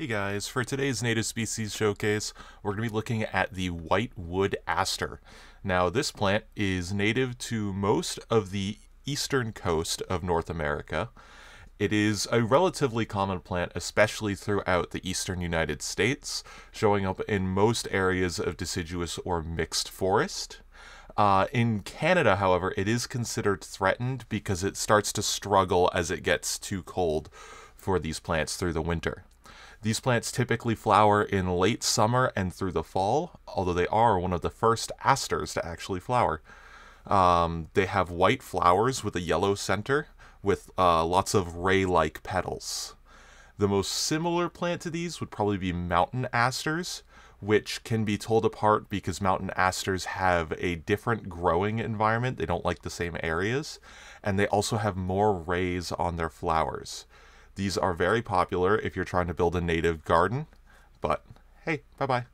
Hey guys, for today's native species showcase, we're going to be looking at the white wood aster. Now, this plant is native to most of the eastern coast of North America. It is a relatively common plant, especially throughout the eastern United States, showing up in most areas of deciduous or mixed forest. Uh, in Canada, however, it is considered threatened because it starts to struggle as it gets too cold for these plants through the winter. These plants typically flower in late summer and through the fall, although they are one of the first asters to actually flower. Um, they have white flowers with a yellow center with uh, lots of ray like petals. The most similar plant to these would probably be mountain asters, which can be told apart because mountain asters have a different growing environment. They don't like the same areas, and they also have more rays on their flowers. These are very popular if you're trying to build a native garden. But hey, bye bye.